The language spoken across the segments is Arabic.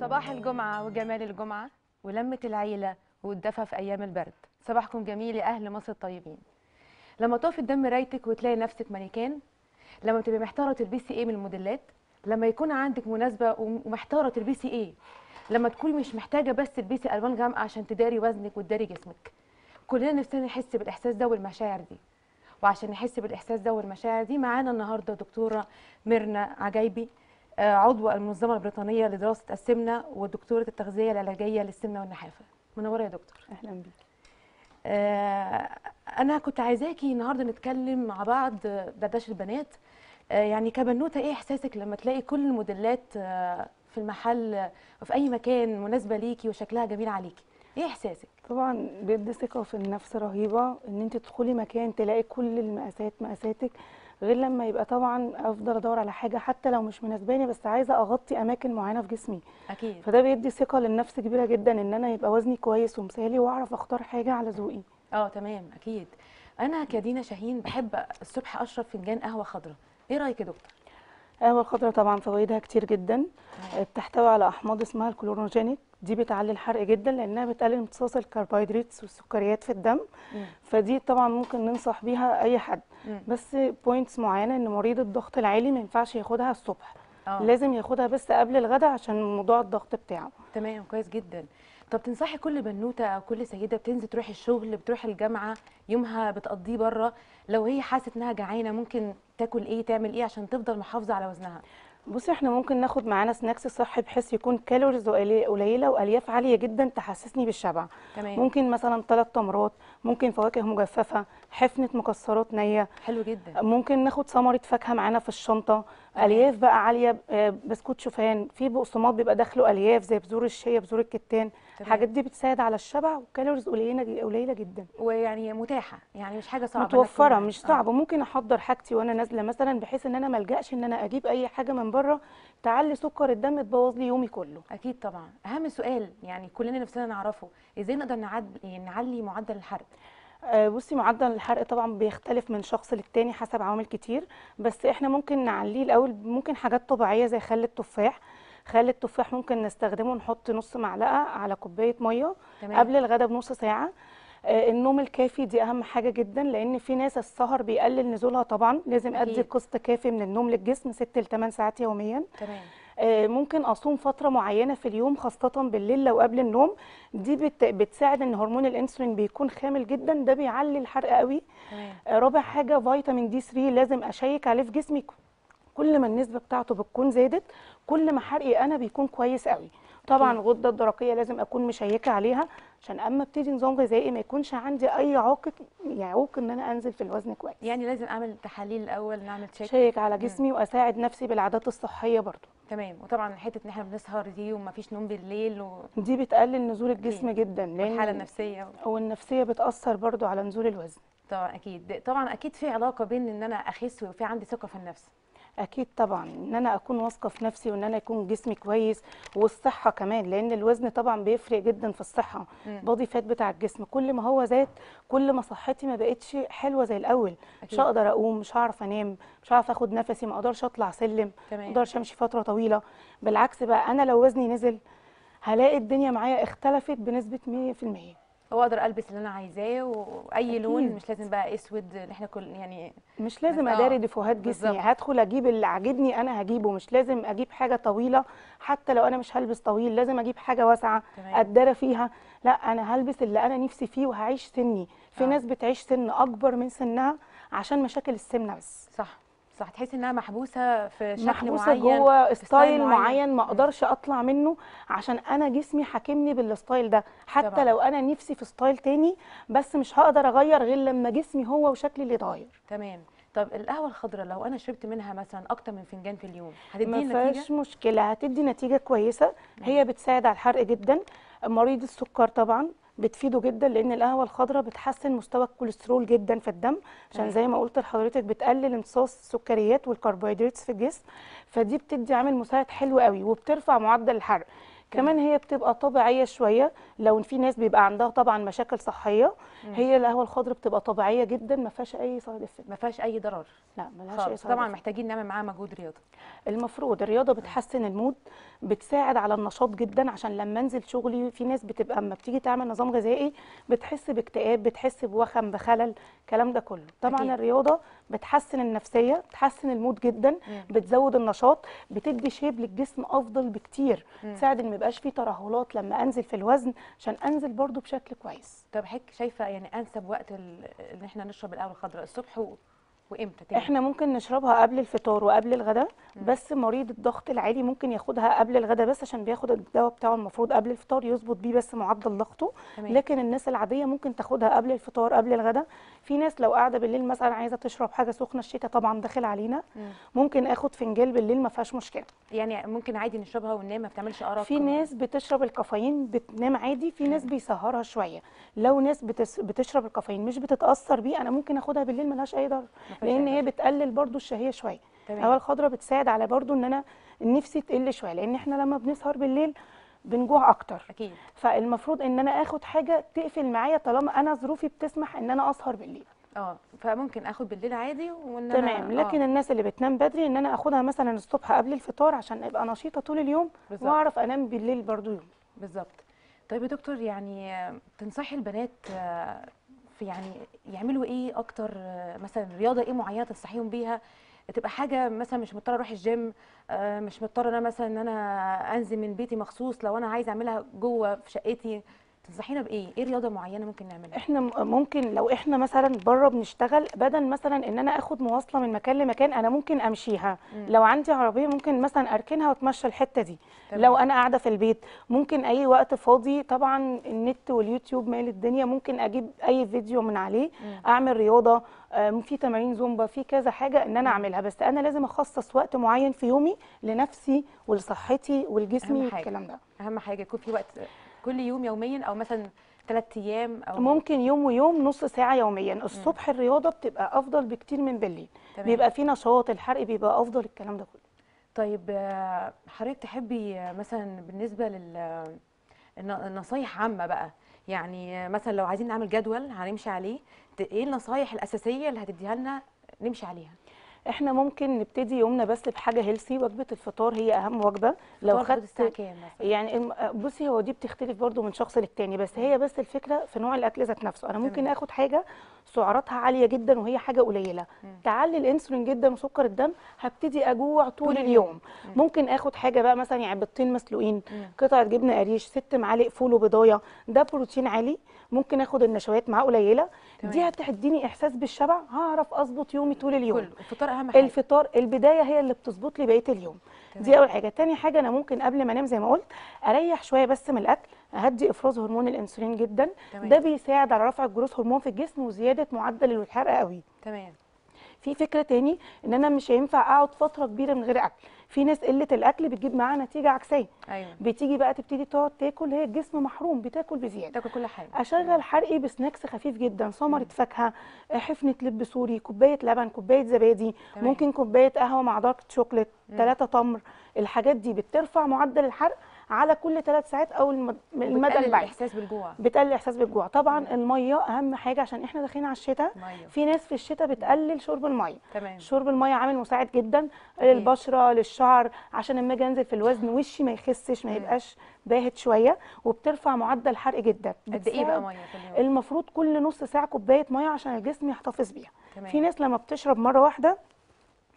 صباح الجمعة وجمال الجمعة ولمة العيلة والدفى في أيام البرد. صباحكم جميل يا أهل مصر الطيبين. لما تقف قدام مرايتك وتلاقي نفسك مانيكان لما تبقي محتارة تلبسي إيه من الموديلات لما يكون عندك مناسبة ومحتارة تلبسي إيه لما تكوني مش محتاجة بس تلبسي ألوان غامقة عشان تداري وزنك وتداري جسمك. كلنا نفسنا نحس بالإحساس ده والمشاعر دي. وعشان نحس بالإحساس ده والمشاعر دي معانا النهاردة دكتورة ميرنا عجايبي عضو المنظمة البريطانية لدراسة السمنة ودكتورة التغذية العلاجية للسمنة والنحافة. منورة يا دكتور. أهلا بيك. آه، أنا كنت عايزاكي النهاردة نتكلم مع بعض آه، دردشة البنات. آه، يعني كبنوتة إيه إحساسك لما تلاقي كل الموديلات آه، في المحل آه، وفي أي مكان مناسبة ليكي وشكلها جميل عليكي؟ إيه إحساسك؟ طبعا بيدي ثقة في النفس رهيبة إن أنت تدخلي مكان تلاقي كل المقاسات مقاساتك غير لما يبقى طبعا أفضل أدور على حاجة حتى لو مش مناسباني بس عايزة أغطي أماكن معينة في جسمي. أكيد. فده بيدي ثقة للنفس كبيرة جدا إن أنا يبقى وزني كويس ومثالي وأعرف أختار حاجة على ذوقي. آه تمام أكيد. أنا كدينا شاهين بحب الصبح أشرب فنجان قهوة خضراء. إيه رأيك يا دكتور؟ القهوه الخضراء طبعا فوائدها كتير جدا. بتحتوي على أحماض اسمها الكلوروجينيك دي بتعلي الحرق جدا لأنها بتقلل امتصاص الكربوهيدرات والسكريات في الدم. مم. فدي طبعا ممكن ننصح بيها أي حد. مم. بس points معينة إن مريض الضغط العالي ما ينفعش ياخدها الصبح. آه. لازم ياخدها بس قبل الغداء عشان موضوع الضغط بتاعه. تمام كويس جدا. طب تنصحي كل بنوتة أو كل سيدة بتنزل تروح الشغل بتروح الجامعة يومها بتقضيه بره؟ لو هي حاسه إنها جعانة ممكن تاكل إيه تعمل إيه عشان تفضل محافظة على وزنها؟ بصي إحنا ممكن ناخد معانا snacks صحي بحيث يكون calories قليلة وألياف عالية جدا تحسسني بالشبع. تمام. ممكن مثلا ثلاث تمرات ممكن فواكه مجففة حفنة مكسرات نية. حلو جدا. ممكن ناخد ثمره فاكهة معانا في الشنطة. تمام. ألياف بقى عالية آه، بسكوت شوفان. في بقسماط بيبقى داخله ألياف زي بذور الشيا بذور الكتان. الحاجات دي بتساعد على الشبع والكالوريز قليلة قليلة جدا. ويعني متاحة يعني مش حاجة صعبة متوفرة مش آه. صعبه ممكن أحضر حاجتي وأنا نازلة مثلا بحيث إن أنا ملجاش إن أنا أجيب أي حاجة من بره. تعلي سكر الدم تبوظ لي يومي كله. أكيد طبعا. أهم سؤال يعني كلنا نفسنا نعرفه إزاي نقدر نعد... يعني نعلي معدل الحرق؟ آه، بصي معدل الحرق طبعا بيختلف من شخص للتاني حسب عوامل كتير بس إحنا ممكن نعليه الأول ممكن حاجات طبيعية زي خل التفاح. خل التفاح ممكن نستخدمه نحط نص معلقة على كوباية مية تمام. قبل الغداء بنص ساعة. آه، النوم الكافي دي أهم حاجة جدا لأن في ناس السهر بيقلل نزولها طبعا لازم أدي. قسط كافي من النوم للجسم 6 ل 8 ساعات يوميا. تمام. آه، ممكن أصوم فترة معينة في اليوم خاصة بالليل لو قبل النوم. دي بت- بتساعد إن هرمون الإنسولين بيكون خامل جدا ده بيعلي الحرق قوي. تمام. آه، رابع حاجة فيتامين دي 3 لازم أشيك عليه في جسمي. كل ما النسبة بتاعته بتكون زادت كل ما حرقي أنا بيكون كويس قوي. طبعا أكيد. الغده الدرقية لازم أكون مشيكة عليها عشان أما ابتدي نظام غذائي ما يكونش عندي أي عائق يعوق إن أنا أنزل في الوزن كويس. يعني لازم أعمل تحاليل الأول نعمل تشيك شيك على جسمي وأساعد نفسي بالعادات الصحية برضو. تمام. وطبعا حتة إن إحنا بنسهر دي ومفيش نوم بالليل و- دي بتقلل نزول الجسم جدا والحالة لأن النفسيه والنفسية بتأثر برضو على نزول الوزن. طبعا أكيد. طبعا أكيد في علاقة بين إن أنا أخس وفي عندي ثقة في النفس. أكيد طبعا إن أنا أكون واثقة في نفسي وإن أنا يكون جسمي كويس والصحة كمان لأن الوزن طبعا بيفرق جدا في الصحة. مم. بادي فات بتاع الجسم كل ما هو زاد كل ما صحتي ما بقتش حلوة زي الأول. مش أكيد. هقدر أقوم مش هعرف أنام مش هعرف آخد نفسي ما أقدرش أطلع سلم ما أقدرش أمشي فترة طويلة. بالعكس بقى أنا لو وزني نزل هلاقي الدنيا معايا اختلفت بنسبة 100% هو أقدر البس اللي أنا عايزاه واي لون. مش لازم بقى أسود اللي إحنا كل يعني مش لازم آه، أداري ديفوهات. جسمي هدخل أجيب اللي عاجبني أنا هجيبه مش لازم أجيب حاجة طويلة حتى لو أنا مش هلبس طويل لازم أجيب حاجة واسعة. أتدارى فيها لا أنا هلبس اللي أنا نفسي فيه وهعيش سني في آه. ناس بتعيش سن أكبر من سنها عشان مشاكل السمنة بس صح صح تحس إنها محبوسة في شكل محبوسة معين جوه style معين. معين ما. أقدرش أطلع منه عشان أنا جسمي حاكمني بال style ده. حتى طبعا. لو أنا نفسي في style تاني بس مش هقدر أغير غير لما جسمي هو وشكلي اللي يتغير. تمام. طب القهوة الخضراء لو أنا شربت منها مثلا أكتر من فنجان في اليوم فيهاش نتيجة؟ مشكلة. هتدي نتيجة كويسة. هي بتساعد على الحرق جدا. مريض السكر طبعا. بتفيده جدا لأن القهوة الخضراء بتحسن مستوى الكوليسترول جدا في الدم. عشان تمام. زي ما قلت لحضرتك بتقلل امتصاص السكريات والكربوهيدرات في الجسم. فدي بتدي عامل مساعد حلو قوي وبترفع معدل الحرق. كمان هي بتبقى طبيعية شوية. لو في ناس بيبقى عندها طبعا مشاكل صحية هي القهوة الخضراء بتبقى طبيعية جدا ما فيهاش أي side effect ما فيهاش أي ضرر. لا ملهاش اي خالص. side طبعا محتاجين نعمل معاها مجهود رياضي. المفروض الرياضة بتحسن ال mood بتساعد على النشاط جدا عشان لما أنزل شغلي في ناس بتبقى اما بتيجي تعمل نظام غذائي بتحس باكتئاب بتحس بوخم بخلل الكلام ده كله. طبعا أكيد. الرياضة بتحسن النفسية بتحسن ال mood جدا بتزود النشاط بتدي shape للجسم أفضل بكتير تساعد ان ما يبقاش فيه ترهلات لما أنزل في الوزن عشان أنزل برضو بشكل كويس طب حضرتك شايفة يعني أنسب وقت إن إحنا نشرب القهوة الخضراء الصبح. وإمتى تاني إحنا ممكن نشربها قبل الفطار وقبل الغداء بس مريض الضغط العالي ممكن ياخدها قبل الغداء بس عشان بياخد الدواء بتاعه المفروض قبل الفطار يظبط بيه بس معدل ضغطه. تمام. لكن الناس العادية ممكن تاخدها قبل الفطار قبل الغداء في ناس لو قاعدة بالليل مثلا عايزة تشرب حاجة سخنة الشتاء طبعا داخل علينا. ممكن آخد فنجان بالليل ما فيهاش مشكلة. يعني ممكن عادي نشربها وننام ما بتعملش أرق؟ في ناس بتشرب الكافيين بتنام عادي في ناس بيسهرها شوية. لو ناس بتس بتشرب الكافيين مش بتتأثر بيه أنا ممكن آخدها بالليل ملهاش أي ضرر. لأن هي. بتقلل برضو الشهية شوية. القهوه الخضراء بتساعد على برضو إن أنا نفسي تقل شوية لأن إحنا لما بنسهر بالليل بنجوع أكتر أكيد فالمفروض إن أنا آخد حاجة تقفل معايا طالما أنا ظروفي بتسمح إن أنا أسهر بالليل آه فممكن آخد بالليل عادي وإن تمام أنا... لكن آه. الناس اللي بتنام بدري إن أنا آخدها مثلا الصبح قبل الفطار عشان أبقى نشيطة طول اليوم بالظبط. وأعرف أنام بالليل برضو يوم بالظبط طيب يا دكتور يعني تنصحي البنات في يعني يعملوا إيه أكتر مثلا رياضة إيه معينة تنصحيهم بيها؟ تبقى حاجة مثلا مش مضطرة أروح الجيم آه، مش مضطرة أنا مثلا إن أنا أنزل من بيتي مخصوص لو أنا عايزة أعملها جوه في شقتي. تنصحينا بإيه؟ إيه رياضة معينة ممكن نعملها؟ إحنا ممكن لو إحنا مثلا بره بنشتغل بدل مثلا إن أنا آخد مواصلة من مكان لمكان أنا ممكن أمشيها. لو عندي عربية ممكن مثلا أركنها وأتمشى الحتة دي. تمام. لو أنا قاعدة في البيت ممكن أي وقت فاضي طبعا النت واليوتيوب مال الدنيا ممكن أجيب أي فيديو من عليه أعمل رياضة آم، في تمارين زومبا في كذا حاجة إن أنا أعملها. بس أنا لازم أخصص وقت معين في يومي لنفسي ولصحتي ولجسمي. والكلام ده. أهم حاجة يكون في وقت كل يوم يوميا أو مثلا ثلاث أيام أو ممكن يوم ويوم نص ساعة يوميا. الصبح الرياضة بتبقى أفضل بكتير من بالليل. تمام. بيبقى في نشاط الحرق بيبقى أفضل الكلام ده كله. طيب آه، حضرتك تحبي آه، مثلا بالنسبة لل الن- النصايح عامة بقى. يعني آه، مثلا لو عايزين نعمل جدول هنمشي عليه إيه النصايح الأساسية اللي هتديها لنا نمشي عليها؟ إحنا ممكن نبتدي يومنا بس بحاجة هيلسي وجبة الفطار هي أهم وجبة. لو خدت يعني بصي هو دي بتختلف برضو من شخص للتاني بس هي بس الفكرة في نوع الأكل ذات نفسه. أنا ممكن تمام. آخد حاجة سعراتها عالية جدا وهي حاجة قليلة. تعلي الأنسولين جدا وسكر الدم هبتدي أجوع طول اليوم. ممكن آخد حاجة بقى مثلا يعني بيضتين مسلوقين مم. قطعة جبنة قريش ست معالق فول وبيضاية. ده بروتين عالي. ممكن آخد النشويات معاه قليلة. دي. هتديني إحساس بالشبع؟ هعرف أظبط يومي طول اليوم. كله. الفطار أهم حاجة. الفطار البداية هي اللي بتظبط لي بقية اليوم. تمام. دي أول حاجة. تاني حاجة أنا ممكن قبل ما أنام زي ما قلت أريح شوية بس من الأكل. أهدي إفراز هرمون الإنسولين جدا. تمام. ده بيساعد على رفع ال growth hormone في الجسم وزيادة معدل الحرق قوي. تمام. في فكرة تاني إن أنا مش هينفع أقعد فترة كبيرة من غير أكل. في ناس قلة الأكل بتجيب معاها نتيجة عكسية. أيوه. بتيجي بقى تبتدي تقعد تاكل هي الجسم محروم بتاكل بزيادة. تاكل كل حاجة. أشغل حرقي ب snacks خفيف جدا ثمره فاكهه حفنة لب سوري كوباية لبن كوباية زبادي تمام. ممكن كوباية قهوة مع dark chocolate ثلاثة تمر. الحاجات دي بترفع معدل الحرق على كل ثلاث ساعات أو المد- المدى البعيد. الإحساس بالجوع. بتقلل الإحساس بالجوع. طبعا المية أهم حاجة عشان إحنا داخلين على الشتاء. في ناس في الشتاء بتقلل شرب المية. تمام. شرب المية عامل مساعد جدا للبشرة للشعر عشان لما أجي أنزل في الوزن وشي ما يخسش ما يبقاش باهت شوية وبترفع معدل الحرق جدا. قد إيه بقى مية في اليوم المفروض كل نص ساعة كوباية مية عشان الجسم يحتفظ بيها. تمام. في ناس لما بتشرب مرة واحدة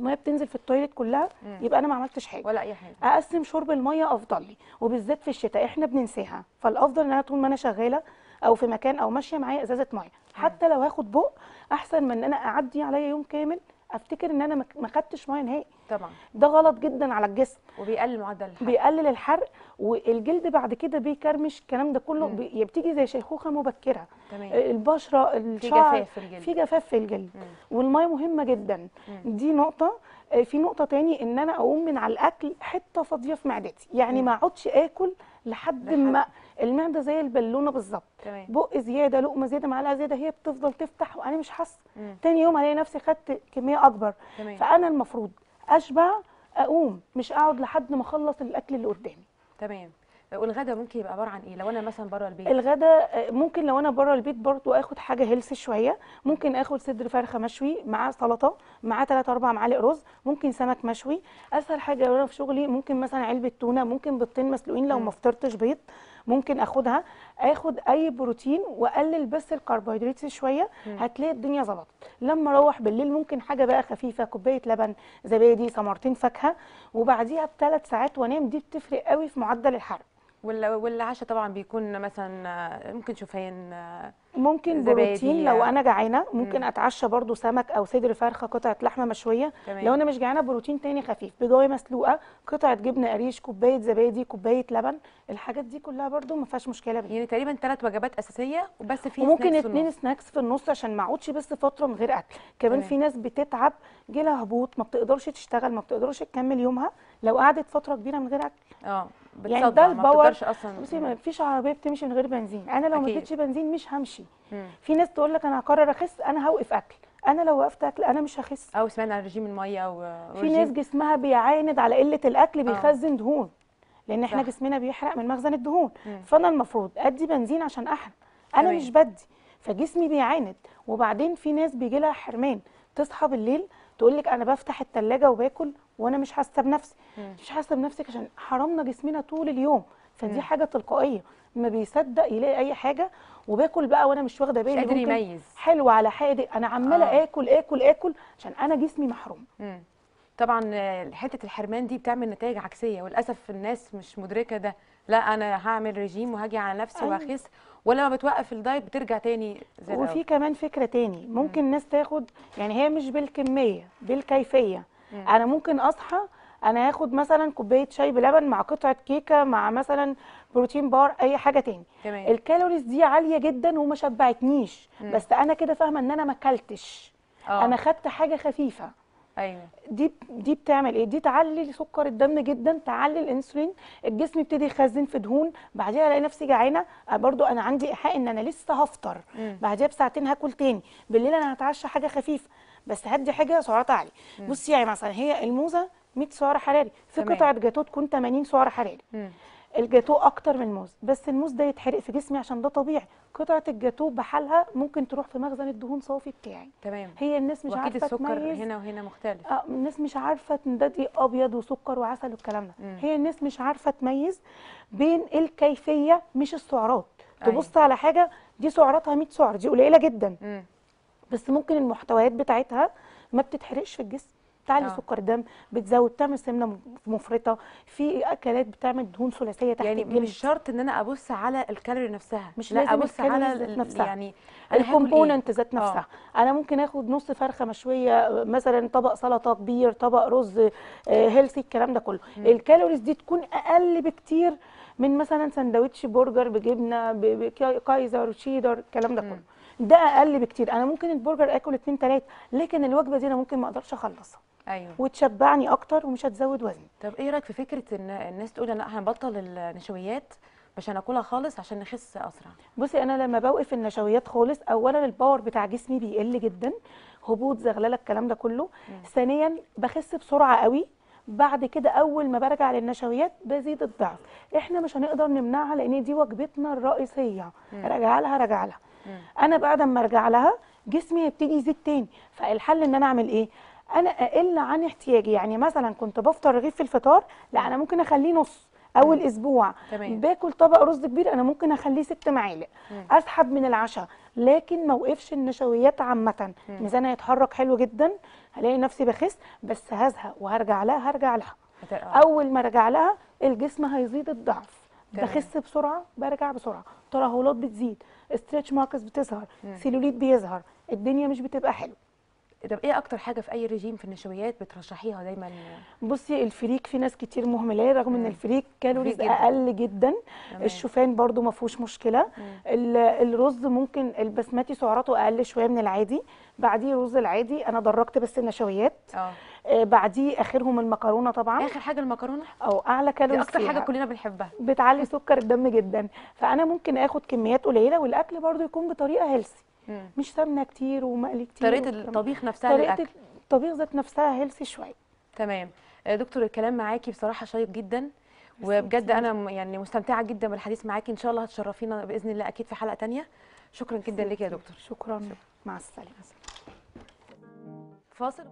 المية بتنزل في التويليت كلها مم. يبقى أنا ما عملتش حاجة. ولا أي حاجة. أقسم شرب المية أفضل لي وبالذات في الشتاء إحنا بننساها. فالأفضل إن أنا طول ما أنا شغالة أو في مكان أو ماشية معايا إزازة مية. حتى لو هاخد بق أحسن من إن أنا أعدي عليا يوم كامل أفتكر إن أنا ما- ما خدتش مية نهائي. طبعا. ده غلط جدا على الجسم. وبيقلل معدل الحرق. بيقلل الحرق والجلد بعد كده بيكرمش الكلام ده كله. بي- بتيجي زي شيخوخة مبكرة. تمام. البشرة الشعر جفاف في الجلد. في جفاف في الجلد. والمية مهمة جدا. دي نقطة. آه، في نقطة تاني إن أنا أقوم من على الأكل حتة فاضية في معدتي. يعني ما أقعدش آكل لحد ما المعدة زي البالونة بالظبط. بق زيادة لقمة زيادة معلقة زيادة هي بتفضل تفتح وأنا مش حاسة. مم. تاني يوم ألاقي نفسي خدت كمية أكبر. تمام. فأنا المفروض أشبع أقوم مش أقعد لحد ما أخلص الأكل اللي قدامي. تمام. والغدا ممكن يبقى عبارة عن إيه؟ لو أنا مثلا بره البيت. الغدا ممكن لو أنا بره البيت برضو آخد حاجة هيلثي شوية. ممكن آخد صدر فرخة مشوي مع سلطة مع 3 4 معالق رز ممكن سمك مشوي. أسهل حاجة لو أنا في شغلي ممكن مثلا علبة تونة ممكن بيضتين مسلوقين لو. ما فطرتش بيض. ممكن أخدها آخد أي بروتين وأقلل بس الكربوهيدرات شوية. هتلاقي الدنيا ظبطت. لما أروح بالليل ممكن حاجة بقى خفيفة كوباية لبن زبادي ثمرتين فاكهة وبعديها بثلاث ساعات وأنام. دي بتفرق قوي في معدل الحرق. وال- والعشاء طبعا بيكون مثلا ممكن شوفان آه، ممكن بروتين لو آه. أنا جعانة ممكن مم. أتعشى برضو سمك أو صدر فرخة قطعة لحمة مشوية تمام. لو أنا مش جعانة بروتين تاني خفيف بيضاية مسلوقة قطعة جبنة قريش كوباية زبادي كوباية لبن الحاجات دي كلها برضو ما فيهاش مشكلة بيها يعني تقريبا ثلاث وجبات أساسية وبس في وممكن اتنين النص. snacks في النص عشان ما أقعدش بس فترة من غير أكل كمان تمام. في ناس بتتعب جيلها هبوط ما بتقدرش تشتغل ما بتقدرش تكمل يومها لو قعدت فترة كبيرة من غير أكل آه يعني ده ال power. بصي ما فيش عربية بتمشي من غير بنزين. أنا لو ما. اديتش بنزين مش همشي. مم. في ناس تقول لك أنا هقرر أخس أنا هوقف أكل. أنا لو وقفت أكل أنا مش هخس. أو سمعنا عن رجيم المية و... في ناس جسمها بيعاند على قلة الأكل آه. بيخزن دهون. لأن إحنا صح. جسمنا بيحرق من مخزن الدهون. مم. فأنا المفروض أدي بنزين عشان أحرق. أنا تمام. مش بدي. فجسمي بيعاند. وبعدين في ناس بيجي لها حرمان. تصحى بالليل تقول لك أنا بفتح التلاجة وباكل وأنا مش حاسة بنفسي مم. مش حاسة بنفسك عشان حرمنا جسمنا طول اليوم فدي مم. حاجة تلقائية ما بيصدق يلاقي أي حاجة وباكل بقى وأنا مش واخدة مش بالي قادر ممكن يميز حلو على حادق أنا عمالة آه. آكل آكل آكل عشان أنا جسمي محروم مم. طبعا آه، حتة الحرمان دي بتعمل نتائج عكسية وللأسف الناس مش مدركة ده لا أنا هعمل رجيم وهاجي على نفسي أيوة. واخس ولما بتوقف ال diet بترجع تاني زي وفي. كمان فكرة تاني. ممكن الناس تاخد يعني هي مش بالكمية بالكيفية. مم. أنا ممكن أصحى أنا هاخد مثلا كوباية شاي بلبن مع قطعة كيكة مع مثلا protein bar أي حاجة تاني. تمام. ال calories دي عالية جدا وما شبعتنيش. مم. بس أنا كده فاهمة إن أنا ما أكلتش. آه. أنا خدت حاجة خفيفة. أيوه. دي دي بتعمل إيه؟ دي تعلي سكر الدم جدا تعلي الإنسولين الجسم يبتدي يخزن في دهون بعديها ألاقي نفسي جعانة. آه برضو أنا عندي إيحاء إن أنا لسه هفطر. بعديها بساعتين هاكل تاني. بالليل أنا هتعشى حاجة خفيفة. بس هدي حاجة سعراتها عاليه بصي يعني مثلا هي الموزة 100 سعر حراري. في. قطعة جاتوه تكون 80 سعر حراري. مم. الجاتوه أكتر من الموز بس الموز ده يتحرق في جسمي عشان ده طبيعي. قطعة الجاتوه بحالها ممكن تروح في مخزن الدهون صافي بتاعي. تمام. هي الناس مش عارفة السكر تميز. هنا وهنا مختلف. آه الناس مش عارفة إن ده دي أبيض وسكر وعسل والكلام ده. هي الناس مش عارفة تميز بين الكيفية مش السعرات. أيوة. تبص على حاجة دي سعراتها 100 سعر دي قليلة جدا. مم. بس ممكن المحتويات بتاعتها ما بتتحرقش في الجسم. تعلي آه. سكر الدم بتزود تعمل سمنه م- مفرطة. في أكلات بتعمل دهون ثلاثية تحت يعني الجلد. مش شرط إن أنا أبص على الكالوري نفسها. مش لا لازم أبص على نفسها. يعني إيه؟ ال component ذات آه. نفسها. أنا ممكن آخد نص فرخة مشوية مثلا طبق سلطه كبير طبق رز healthy الكلام ده كله. ال calories دي تكون أقل بكتير من مثلا سندوتش برجر بجبنة ب- ب- كايزر شيدر الكلام ده كله. ده أقل بكتير. أنا ممكن البرجر آكل اتنين تلاتة لكن الوجبة دي أنا ممكن ما أقدرش أخلصها. أيوه. وتشبعني أكتر ومش هتزود وزني. طب إيه رأيك في فكرة إن الناس تقول لأ هنبطل النشويات مش هناكلها خالص عشان نخس أسرع؟ بصي أنا لما بوقف النشويات خالص اولا الباور بتاع جسمي بيقل جدا هبوط زغللة الكلام ده كله. ثانيا بخس بسرعة قوي. بعد كده أول ما برجع للنشويات بزيد الضعف. إحنا مش هنقدر نمنعها لأن دي وجبتنا الرئيسية. راجع لها راجع لها. أنا بعد ما أرجع لها جسمي هيبتدي يزيد تاني. فالحل إن أنا أعمل إيه؟ أنا أقل عن احتياجي. يعني مثلا كنت بفطر رغيف في الفطار لا أنا ممكن أخليه نص أول أسبوع. تمام. باكل طبق رز كبير أنا ممكن أخليه ست معالق. أسحب من العشاء. لكن ما وقفش النشويات عامة. ميزاني هيتحرك حلو جدا هلاقي نفسي بخس بس هزهق وهرجع لها هرجع لها. هت- آه. أول ما أرجع لها الجسم هيزيد الضعف. تمام. بخس بسرعة برجع بسرعة. ترهلات بتزيد stretch marks بتظهر سيلوليت بيظهر الدنيا مش بتبقى حلوة. طب إيه أكتر حاجة في أي رجيم في النشويات بترشحيها دايما؟ بصي الفريك في ناس كتير مهملاه رغم إن مم. الفريك calories جداً. أقل جدا. تمام. الشوفان برضو ما فيهوش مشكلة. ال- الرز ممكن البسمتي سعراته أقل شوية من العادي. بعديه الرز العادي. أنا درجت بس النشويات. آه. آه بعديه آخرهم المكرونة طبعا. آخر حاجة المكرونة؟ أو أعلى دي calories أكتر حاجة. كلنا بنحبها. بتعلي سكر الدم جدا. فأنا ممكن آخد كميات قليلة والأكل برضو يكون بطريقة healthy مم. مش سمنة كتير ومقلي كتير طريقة. الطبيخ نفسها طريقة الطبيخ ذات نفسها هيلثي شوية. تمام. آه، دكتور الكلام معاكي بصراحة شيق جدا. وبجد. أنا يعني مستمتعة جدا بالحديث معاكي. إن شاء الله هتشرفينا بإذن الله أكيد في حلقة تانية. شكرا جدا ليك يا دكتور. شكرا. مع السلامة. فاصل.